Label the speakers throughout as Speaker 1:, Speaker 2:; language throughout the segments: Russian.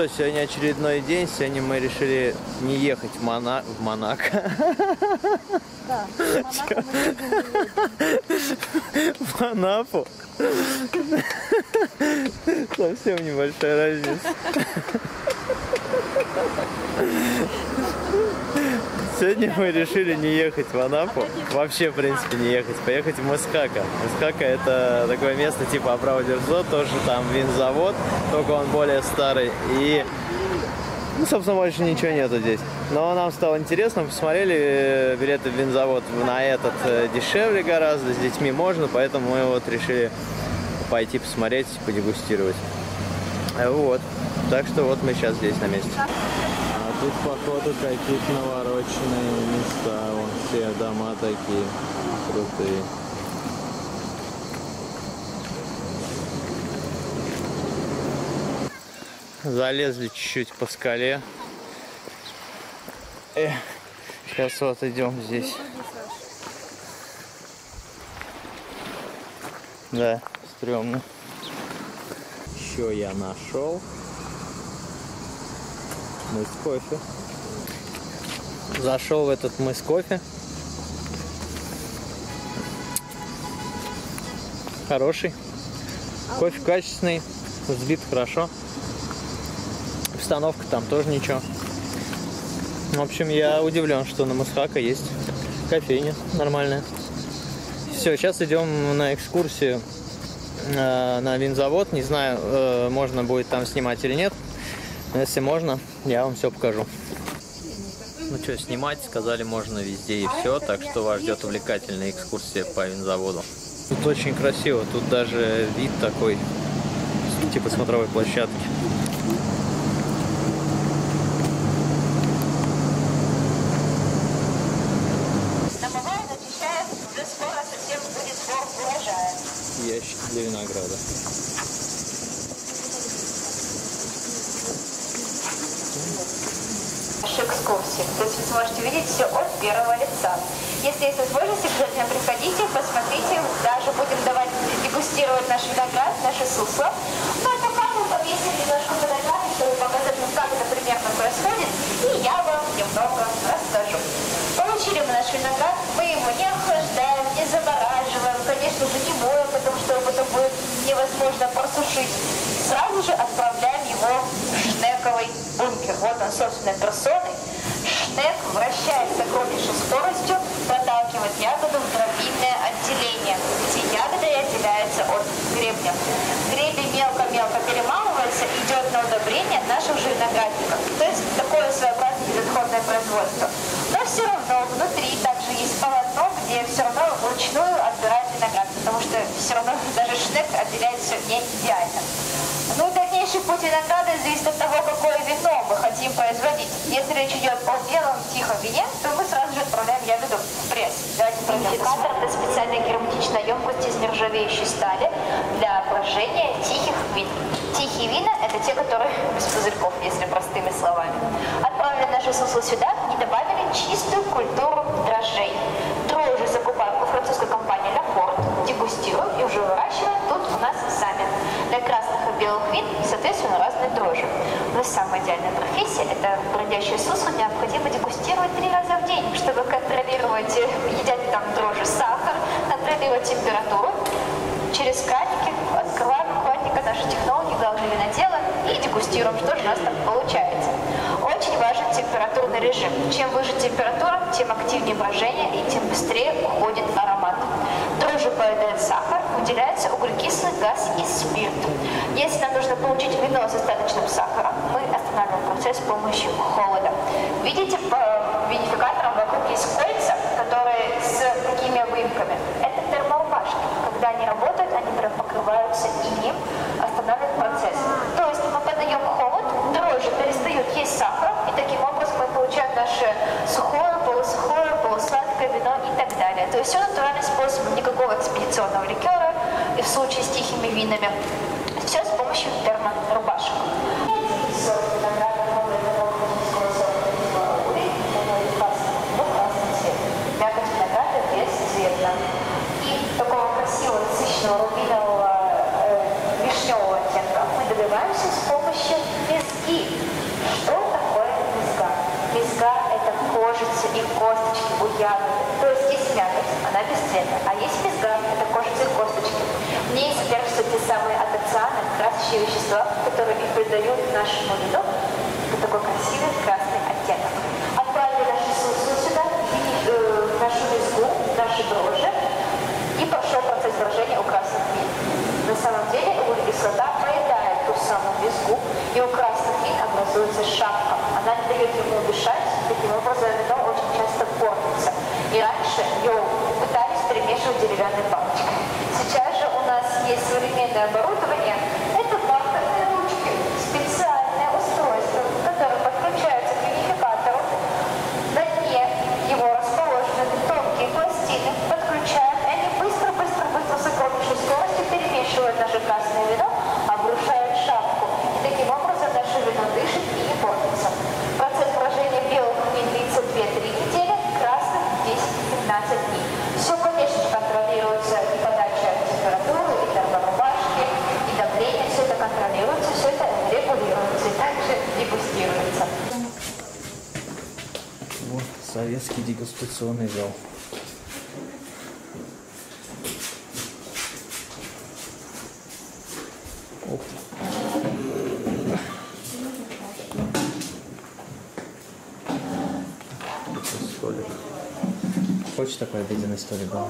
Speaker 1: что, сегодня очередной день. Сегодня мы решили не ехать в, Мона... в Монако.
Speaker 2: Да, в
Speaker 1: Анапу. Совсем небольшая разница. Сегодня мы решили не ехать в Анапу. Вообще, в принципе, не ехать. Поехать в Мускака. Мускака это такое место типа Абрау-Дюрсо. Тоже там винзавод, только он более старый. И ну, собственно, больше ничего нету здесь. Но нам стало интересно, посмотрели э, билеты в винзавод на этот э, дешевле гораздо, с детьми можно, поэтому мы вот решили пойти посмотреть, подегустировать. Э, Вот. Так что вот мы сейчас здесь на месте. Тут, походу, какие-то навороченные места. Вон все дома такие крутые. Залезли чуть-чуть по скале. Эх, сейчас вот идем здесь. Да, стрёмно. Еще я нашел. Мыс кофе. Зашел в этот мыс кофе. Хороший. Кофе качественный, взбит хорошо. Обстановка там тоже ничего. В общем, я удивлен, что на Мусхака есть кофейня нормальная. Все, сейчас идем на экскурсию э, на винзавод. Не знаю, э, можно будет там снимать или нет. Но если можно, я вам все покажу. Ну что, снимать сказали можно везде и все, так что вас ждет увлекательная экскурсия по винзаводу. Тут очень красиво, тут даже вид такой, типа смотровой площадки.
Speaker 3: Намываем, очищаем, уже скоро совсем будет сбор урожая.
Speaker 1: Ящик для винограда.
Speaker 3: Наши экскурсии. То есть вы сможете видеть все от первого лица. Если есть возможность, обязательно приходите, посмотрите. Даже будем давать дегустировать наш виноград, наши сусла. Ну а пока мы повесим немножко фотографий, чтобы показать, как это примерно происходит. И я вам немного расскажу. Получили мы наш виноград, мы его не охлаждаем, не замораживаем, конечно же не моем, потому что потом будет невозможно просушить. Сразу же отправляем его в шнековый бункер. Вот он собственной персоной. Шнек вращает с огромнейшей скоростью, проталкивает ягоду в дробильное отделение, где ягода и отделяется от гребня. Гребень мелко-мелко перемалывается, идет на удобрение наших же виноградников. То есть такое своеобразное безотходное производство. Но все равно внутри также есть полотно, где все равно вручную отбирают виноград, потому что все равно даже шнек отделяет все не идеально. Ну и дальнейший путь винограда зависит от какое вино мы хотим производить. Если речь идет о белом тихом вине, то мы сразу же отправляем ягоду в пресс. Давайте Промификатор – это специальная герметичная емкость из нержавеющей стали для брожения тихих вин. Тихие вина – это те, которые без пузырьков, если простыми словами. Отправили наши суслы сюда и добавили чистую культуру дрожжей. Дрожжи закупаем у французской компании Fort, дегустируем и уже выращиваем белых вин, соответственно, разные дрожжи. Но самая идеальная профессия – это бродящие суслы необходимо дегустировать три раза в день, чтобы контролировать, э, едят ли там дрожжи сахар, контролировать температуру. Через краники открываем аккуратненько наши технологии, главное винодела и дегустируем, что же у нас там получается. Очень важен температурный режим. Чем выше температура, тем активнее брожение и тем быстрее уходит аромат. Дрожжи поедает сахар, выделяется углекислый газ и спирт. Если нам нужно получить вино с достаточным сахаром, мы останавливаем процесс с помощью холода. Видите, по винификаторам вокруг есть кольца, с помощью мезги. Что такое мезга? Мезга – это кожица и косточки у ягоды. То есть есть мякоть, она бесцветна, а есть мезга – это кожица и косточки. В ней содержатся те самые атоцианы, красящие вещества, которые их придают нашему вину вот такой красивый красный оттенок. Отправили наши сусу сюда, и, э, нашу мезгу, наши дрожжи, и пошел процесс брожения у красных вин. На самом деле углекислота и у красных вин образуется шапка. Она не дает ему дышать, таким образом вино очень часто портится. И раньше ее пытались перемешивать деревянной палочкой. Сейчас же у нас есть современное оборудование. Это бархатные ручки, специальное устройство, которое подключается к унификатору. На дне его расположены тонкие пластины, подключаем, и они быстро-быстро-быстро с огромнейшей скоростью перемешивают наше красное вино, обрушают шапку. И таким образом наше вино дышит и не портится. Процесс брожения белых вин длится 2-3 недели, красных 10-15 дней. Все, конечно же, контролируется и подача температуры, и терморубашки, и давление, все это контролируется, все это регулируется и также дегустируется.
Speaker 4: Вот советский дегустационный зал. Оп. Столик. Хочешь такой обеденный столик, да?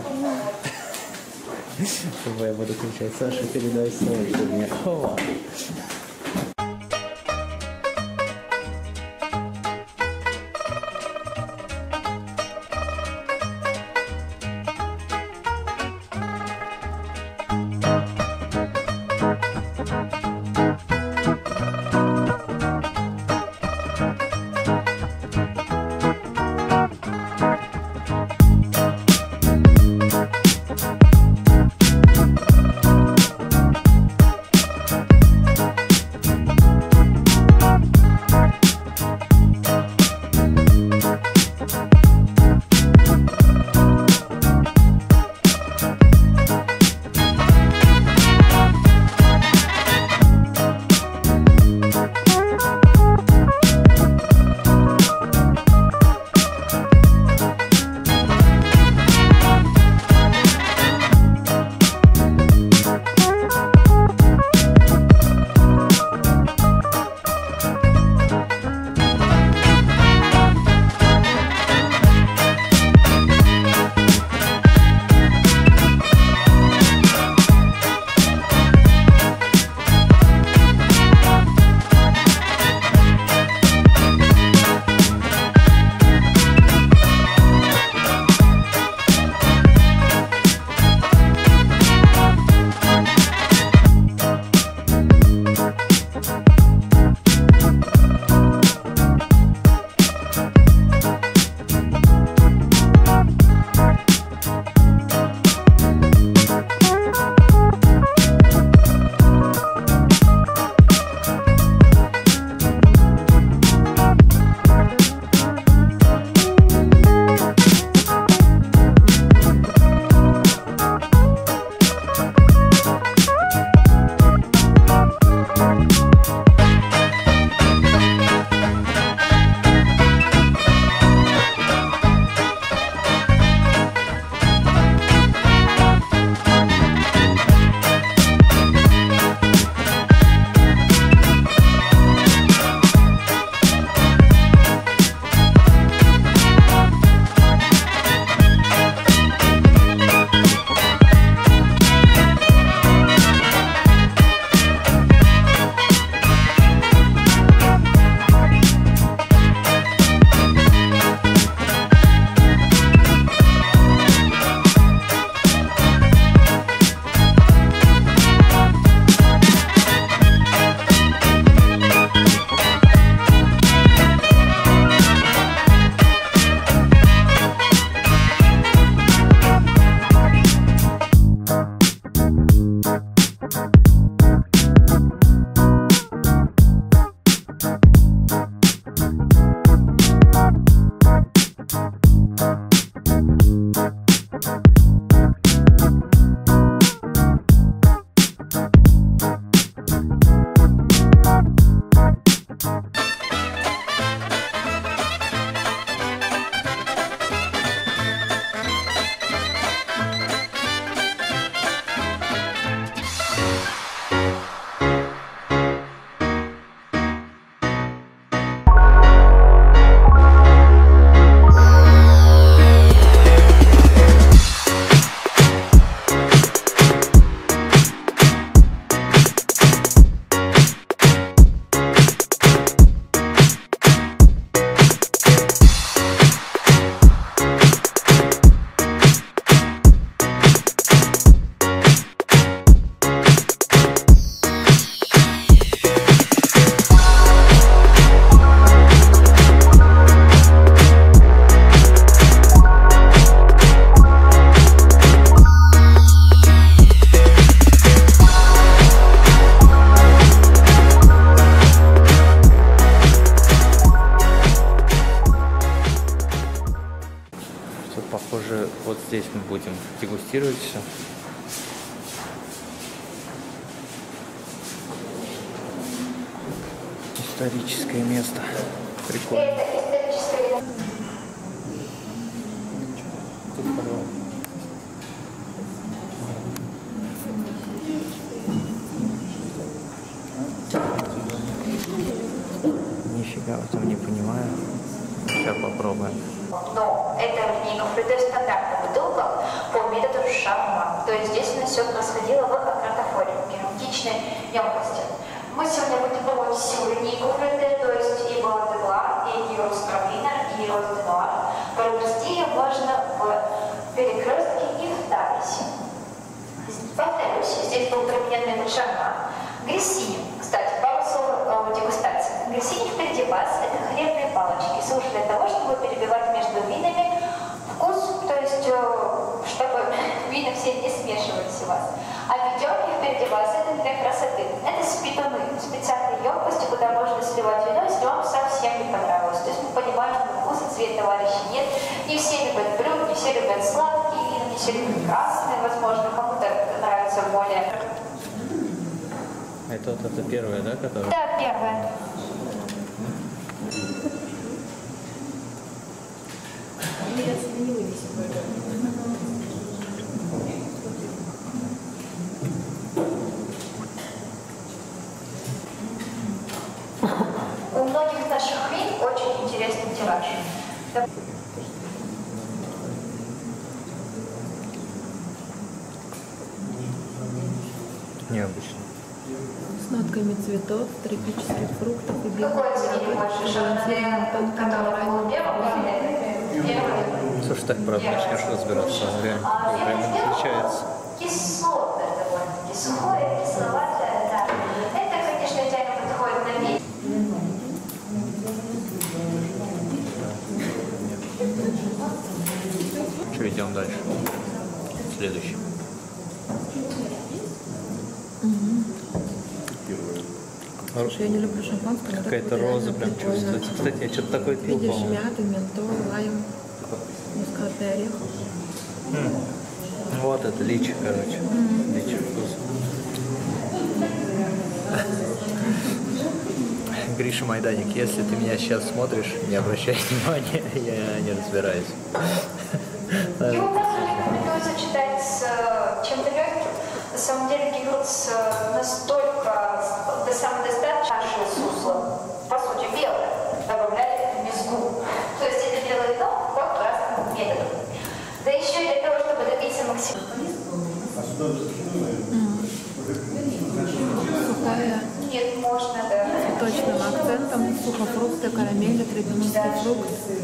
Speaker 4: Чтобы я буду кричать, Саша, передай столик мне.
Speaker 1: Нифига в этом не понимаю. Сейчас попробуем.
Speaker 3: Но это гофрите в стандартных бутылках по методу шарма. То есть здесь у нас все происходило в акротофоре, в герметичной емкости. Мы сегодня будем пробовать всю линейку гофрите, то есть и баландегла, и роз-травина, и роз-денуар. Провести ее можно в перекрестке и в Далисе. Повторюсь, здесь был применен метод шарма. Грессини, кстати, пару слов о дегустации. Грессини впереди вас – это хлебные палочки, служат для того, чтобы перебивать между винами вкус, то есть э, чтобы вина все не смешивались у вас. А ведерки впереди вас – это для красоты. Это спитаны, специальные емкости, куда можно сливать вино, если вам совсем не понравилось. То есть мы понимаем, что вкуса цвет товарищей нет. Не все любят блюд, не все любят сладкие вина, не все любят красные, возможно, кому-то нравится более
Speaker 1: Это вот это первое, да, которое?
Speaker 3: да, первое. У многих наших вин очень интересный тираж.
Speaker 1: Необычно.
Speaker 2: С нотками цветов, тропических фруктов и белых
Speaker 3: Какой цвет больше?
Speaker 2: тонким
Speaker 3: который был
Speaker 2: ранним
Speaker 3: первым,
Speaker 1: Слушай, так правда начнешь разбираться, он реально
Speaker 3: первый
Speaker 1: отличается.
Speaker 3: Кислотное довольно-таки, сухое, кисловатое, да. Это, конечно, идеально подходит на вид.
Speaker 1: Что, идем дальше? Следующий.
Speaker 2: Слушай, я не люблю шампанское,
Speaker 1: Какая-то роза
Speaker 2: реально
Speaker 1: прям чувствуется. Кстати, я что-то такое пил,
Speaker 2: Видишь, мята, ментол, лайм, мускатный орех.
Speaker 1: Вот это личи, короче. Личи вкус. Гриша Майданик, если ты меня сейчас смотришь, не обращай внимания, я не разбираюсь.
Speaker 3: Его также рекомендуется читать с э, чем-то легким. На самом деле гигрус э, настолько с- до самодостаточно наше сусло, по сути, белое, добавляли мезгу. То есть это белое вино по красному методу. Да еще и для того, чтобы добиться максимального.
Speaker 2: Сухая,
Speaker 3: Нет, можно, да.
Speaker 2: точным акцентом, сухофрукты, карамель, тропический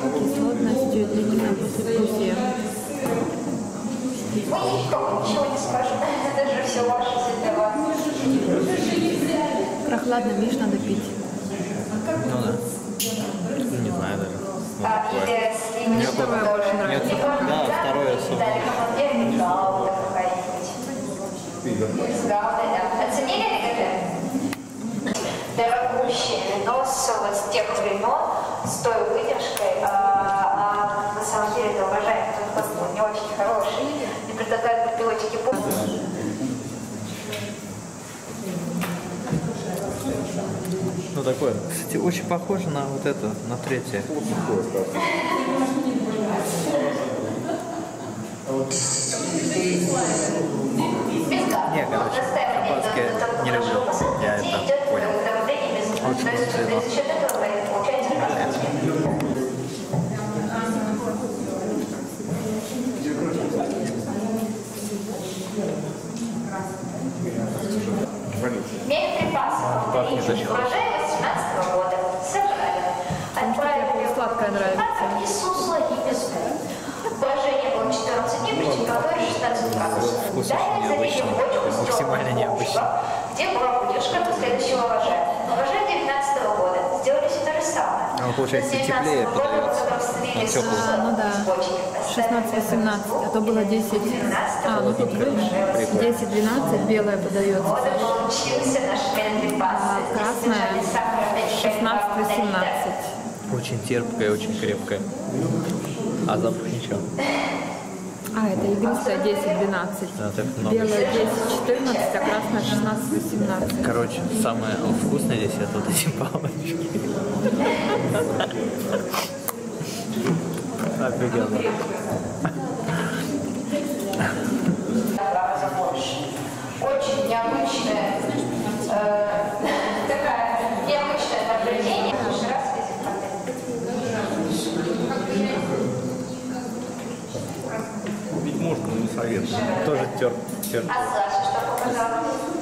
Speaker 2: фрукт, кислотностью, длительное послевкусие.
Speaker 3: Мы никому ничего не скажем. Это же все ваше для вас.
Speaker 2: Прохладно, видишь, надо пить.
Speaker 1: Ну да. Не знаю даже. Ну,
Speaker 3: А, сливочное
Speaker 2: Второе больше нравится.
Speaker 1: Да, второе особо.
Speaker 3: С. Оценили или Дорогущее вино с, вот, с тех времен, с той выдержкой, а, а на самом деле это уважаемый тот не очень хороший. И предлагают бутылочки по
Speaker 1: Ну такое. Кстати, очень похоже на вот это, на третье. Не, короче, шампанское не люблю. Я это понял. Очень много цветов.
Speaker 3: Медприпасы.
Speaker 1: Пахнет очень хорошо.
Speaker 3: Урожай 18 года. Собрали. Отправили
Speaker 2: тебе сладкое нравится.
Speaker 3: И сусло, и безбу. Брожение было 14 дней, при температуре 16 градусов.
Speaker 1: Вкус
Speaker 3: Далее
Speaker 1: очень
Speaker 3: завели
Speaker 1: необычный,
Speaker 3: бочку с
Speaker 1: максимально
Speaker 3: темным
Speaker 1: необычный.
Speaker 3: вкусом, Где была выдержка до следующего урожая. Урожай 19 года. Сделали все то же самое.
Speaker 1: А он, получается,
Speaker 3: С 19
Speaker 1: теплее
Speaker 3: года
Speaker 1: подается.
Speaker 3: потом слили
Speaker 1: Он теплый.
Speaker 3: сусло
Speaker 2: А, ну да.
Speaker 3: из бочки.
Speaker 2: 16-18, а то было 10. А, ну тут видишь, 10-12 белое подается. А красное 16-18.
Speaker 1: Очень терпкое, очень крепкое.
Speaker 4: А запах ничего.
Speaker 2: А, это игристая 10-12.
Speaker 4: Да, так много.
Speaker 2: Белая 10-14, а красная 16-18.
Speaker 4: Короче, самое вкусное здесь это вот эти палочки. Офигенно.
Speaker 3: Очень необычная, э, такая необычное наблюдение. Раз
Speaker 5: Купить можно, но не советую.
Speaker 4: Тоже тер, тер.
Speaker 3: А Саша что показала?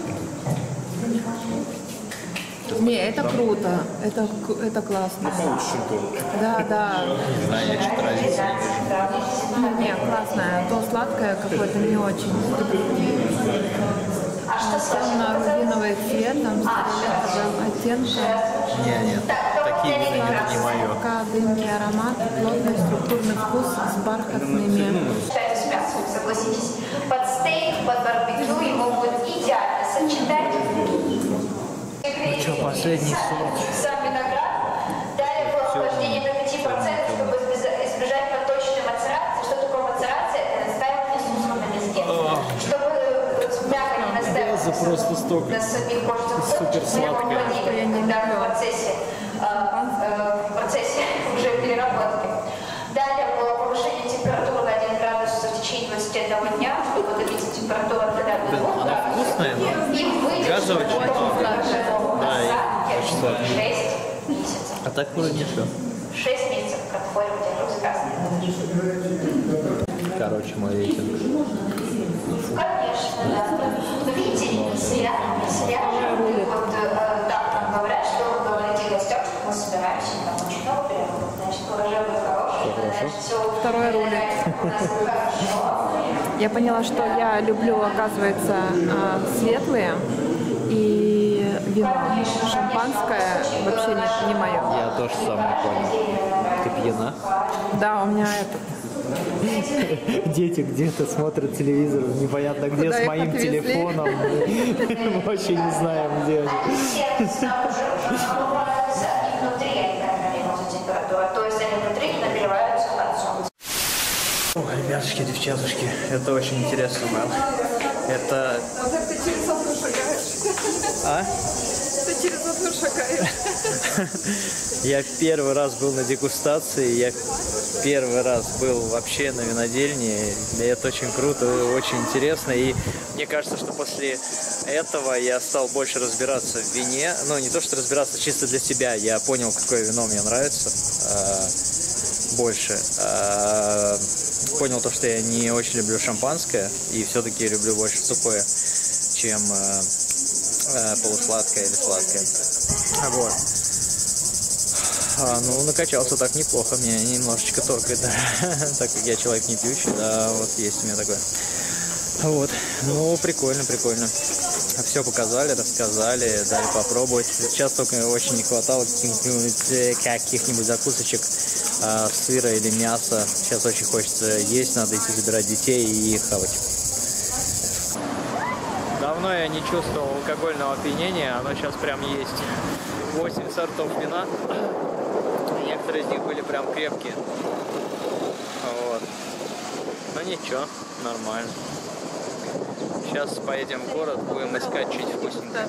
Speaker 2: Не, это круто. Это, это классно.
Speaker 5: Получше то.
Speaker 2: Да, да.
Speaker 4: Не знаю, я что-то разницы не
Speaker 2: классное. То сладкое какое-то не очень.
Speaker 3: А что Саша показала?
Speaker 2: Темно-рубиновый цвет, там с фиолетовым оттенком.
Speaker 4: Не, нет, такие вина не, не мое.
Speaker 2: Дымный аромат, плотный структурный вкус с бархатными.
Speaker 3: Считайте с мясом, согласитесь. Под стейк, под барбекю его будет идеально сочетать.
Speaker 4: Последний сорт?
Speaker 3: Сам виноград. Далее было охлаждение до 5%, чтобы избежа- избежать проточной мацерации. Что такое мацерация? Это настаивание суслов на листе. Чтобы э, мясо не настаивалось
Speaker 1: просто столько.
Speaker 3: на самих кожных
Speaker 1: Супер сладкое.
Speaker 3: когда в процессе, в процессе уже переработки. Далее было повышение температуры на 1 градус в течение 21 дня, чтобы добиться температуры от 1 до 2
Speaker 4: Она вкусная, но Газовая Да, сладкая.
Speaker 3: 6 месяцев.
Speaker 4: а так вроде ничего.
Speaker 3: 6 месяцев, как форме диагностика.
Speaker 4: Короче, мой рейтинг.
Speaker 3: Конечно, да. Но видите, не зря. Вот, э, да, нам говорят, что вы говорите гостям, что мы собираемся там очень много переработать. Значит, уважаемые хорошие, значит, все
Speaker 2: Второй рулет.
Speaker 3: у нас хорошо.
Speaker 2: Я поняла, что я люблю, оказывается, а, светлые и вино. Шампанское вообще не, не мое.
Speaker 4: Я тоже самое понял. Ты пьяна?
Speaker 2: Да, у меня это.
Speaker 1: Дети где-то смотрят телевизор, непонятно где,
Speaker 2: Куда
Speaker 1: с моим
Speaker 2: отвезли?
Speaker 1: телефоном. Мы вообще не знаем, где.
Speaker 3: То есть они внутри набиваются.
Speaker 4: Ой, ребятушки, девчатушки, это очень интересно, Мэл. Это... А?
Speaker 2: Ты через одну шагаешь.
Speaker 1: Я первый раз был на дегустации, я первый раз был вообще на винодельне. И это очень круто, очень интересно. И мне кажется, что после этого я стал больше разбираться в вине. Ну, не то, что разбираться чисто для себя. Я понял, какое вино мне нравится э, больше. Э, понял то, что я не очень люблю шампанское. И все-таки люблю больше сухое, чем э, э, полусладкое или сладкое. Вот. А, ну, накачался так неплохо, меня немножечко торкает, да. так как я человек не пьющий, да, вот есть у меня такое. Вот, ну, прикольно, прикольно. Все показали, рассказали, дали попробовать. Сейчас только очень не хватало каких-нибудь, э, каких-нибудь закусочек а, сыра или мяса. Сейчас очень хочется есть, надо идти забирать детей и хавать давно я не чувствовал алкогольного опьянения, оно сейчас прям есть. 8 сортов вина, некоторые из них были прям крепкие. Вот. Но ничего, нормально. Сейчас поедем в город, будем искать чуть вкусненькое.